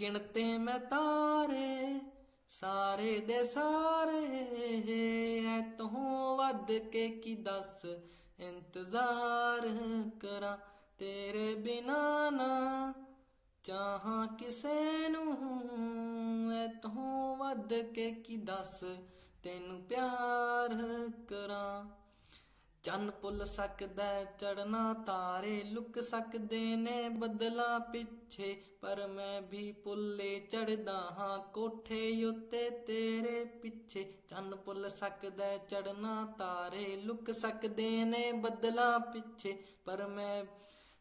ਗਿਣਤੇ ਮੈਂ ਤਾਰੇ, ਸਾਰੇ ਦੇ ਸਾਰੇ, ਐ ਤੋਂ ਵੱਧ ਕੇ ਕੀ ਦੱਸ? ਇੰਤਜ਼ਾਰ ਕਰਾਂ ਤੇਰੇ ਬਿਨਾ ਨਾ, ਚਾਹਾਂ ਕਿਸੇ ਨੂੰ, ਐ ਤੋਂ ਵੱਧ ਕੇ ਕੀ ਦੱਸ? ਤੈਨੂੰ ਪਿਆਰ ਕਰਾਂ। ਚੰਨ ਪੁੱਲ ਸਕਦਾ ਚੜਨਾ ਤਾਰੇ ਲੁਕ ਸਕਦੇ ਨੇ, ਬਦਲਾ ਪਿੱਛੇ, ਪਰ ਮੈਂ ਵੀ ਪੁੱਲੇ ਚੜਦਾ ਹਾਂ, ਕੋਠੇ ਉੱਤੇ ਤੇਰੇ ਪਿੱਛੇ। ਚੰਨ ਪੁੱਲ ਸਕਦਾ ਚੜਨਾ ਤਾਰੇ ਲੁਕ ਸਕਦੇ ਨੇ, ਬਦਲਾ ਪਿੱਛੇ, ਪਰ ਮੈਂ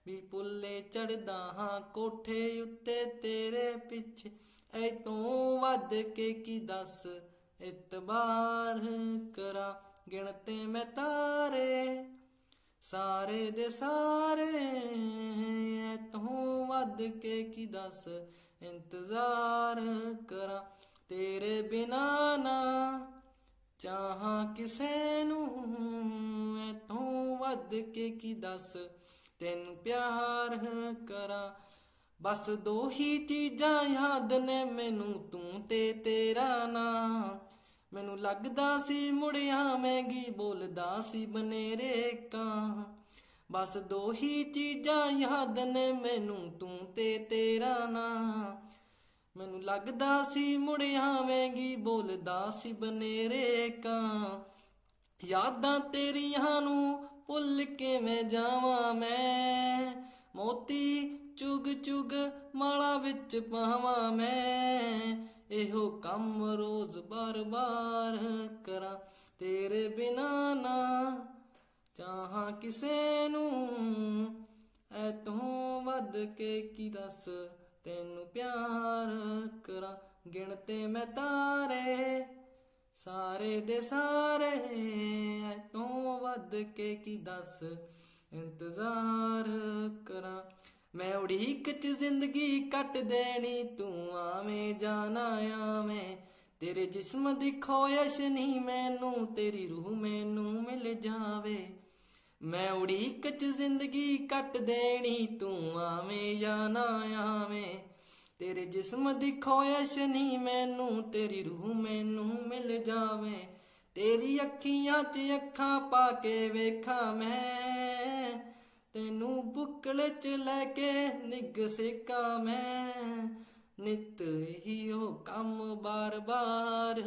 ਵੀ ਪੁੱਲੇ ਚੜਦਾ ਹਾਂ, ਕੋਠੇ ਉੱਤੇ ਤੇਰੇ ਪਿੱਛੇ। ਐ ਤੋਂ ਵੱਧ ਕੇ ਕੀ ਦੱਸ, ਇਤਬਾਰ ਕਰਾਂ। ਗਿਣਤੇ ਮੈਂ ਤਾਰੇ, ਸਾਰੇ ਦੇ ਸਾਰੇ। ਐ ਵੱਧ ਕੇ ਕੀ ਦੱਸ, ਇੰਤਜ਼ਾਰ ਕਰਾਂ। ਤੇਰੇ ਬਿਨਾ ਨਾ ਚਾਹਾਂ ਕਿਸੇ ਨੂੰ। ਐ ਵੱਧ ਕੇ ਕੀ ਦੱਸ, ਤੈਨੂੰ ਪਿਆਰ ਕਰਾਂ। ਬਸ ਦੋ ਹੀ ਚੀਜ਼ਾਂ ਯਾਦ ਨੇ ਮੈਨੂੰ, ਤੂੰ ਤੇ ਤੇਰਾ ਨਾਂ। ਮੈਨੂੰ ਲੱਗਦਾ ਸੀ ਮੁੜਿਆ ਮੈਂਗੀ ਬੋਲਦਾ ਸੀ ਬਨੇਰੇ ਕਾਂ। ਬਸ ਦੋ ਹੀ ਚੀਜ਼ਾਂ ਯਾਦ ਨੇ ਮੈਨੂੰ ਤੂੰ ਤੇ ਤੇਰਾ ਨਾਂ। ਮੈਨੂੰ ਲੱਗਦਾ ਸੀ ਮੁੜਿਆ ਮੈਂਗੀ ਬੋਲਦਾ ਸੀ ਬਨੇਰੇ ਕਾਂ। ਯਾਦਾਂ ਤੇਰੀਆਂ ਨੂੰ ਭੁੱਲ ਕੇ ਮੈਂ ਜਾਵਾਂ ਮੈਂ। ਮੋਤੀ ਚੁਗ ਚੁਗ ਮਾਲਾ ਵਿੱਚ ਪਾਵਾਂ ਮੈਂ। ਇਹੋ ਕੰਮ ਰੋਜ਼ ਬਾਰ-ਬਾਰ ਕਰਾਂ। ਤੇਰੇ ਬਿਨਾ ਨਾ ਚਾਹਾਂ ਕਿਸੇ ਨੂੰ। ਐ ਤੂੰ ਵੱਧ ਕੇ ਕੀ ਦੱਸ? ਤੈਨੂੰ ਪਿਆਰ ਕਰਾਂ। ਗਿਣਤੇ ਮੈਂ ਤਾਰੇ, ਸਾਰੇ ਦੇ ਸਾਰੇ। ਐ ਤੂੰ ਵੱਧ ਕੇ ਕੀ ਦੱਸ? ਇੰਤਜ਼ਾਰ ਕਰਾਂ। ਮੈਂ ਉਡੀਕ ਚ ਜ਼ਿੰਦਗੀ ਕੱਟ ਦੇਣੀ, ਤੂੰ ਆਵੇਂ ਜਾਣਾ ਆਵੇਂ। ਤੇਰੇ ਜਿਸਮ ਦੀ ਖੋਇਸ਼ ਨਹੀਂ, ਮੈਨੂੰ ਤੇਰੀ ਰੂਹ ਮੈਨੂੰ ਮਿਲ ਜਾਵੇ। ਮੈਂ ਉਡੀਕ ਚ ਜ਼ਿੰਦਗੀ ਕੱਟ ਦੇਣੀ, ਤੂੰ ਆਵੇਂ ਜਾਣਾ ਆਵੇਂ। ਤੇਰੇ ਜਿਸਮ ਦੀ ਖੋਇਸ਼ ਨਹੀਂ, ਮੈਨੂੰ ਤੇਰੀ ਰੂਹ ਮੈਨੂੰ ਮਿਲ ਜਾਵੇ। ਤੇਰੀ ਅੱਖੀਆਂ 'ਚ ਅੱਖਾਂ ਪਾ ਕੇ ਵੇਖਾਂ ਮੈਂ। ਤੈਨੂੰ ਬੁੱਕਲ 'ਚ ਲੈ ਕੇ ਨਿੱਗ ਸੇਕਾ ਮੈਂ। ਨਿਤ ਹੀ ਉਹ ਕੰਮ ਬਾਰ-ਬਾਰ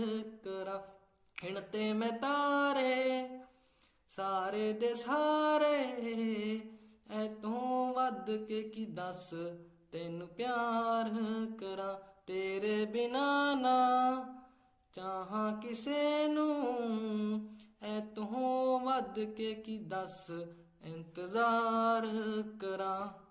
ਕਰਾਂ। ਹਿਣ ਤੇ ਮੈਂ ਤਾਰੇ, ਸਾਰੇ ਦੇ ਸਾਰੇ। ਐ ਤੂੰ ਵੱਧ ਕੇ ਕੀ ਦੱਸ ਤੈਨੂੰ ਪਿਆਰ ਕਰਾਂ? ਤੇਰੇ ਬਿਨਾ ਨਾ ਚਾਹਾਂ ਕਿਸੇ ਨੂੰ। ਐ ਤੂੰ ਵੱਧ ਕੇ ਕੀ ਦੱਸ ਇੰਤਜ਼ਾਰ ਕਰਾਂ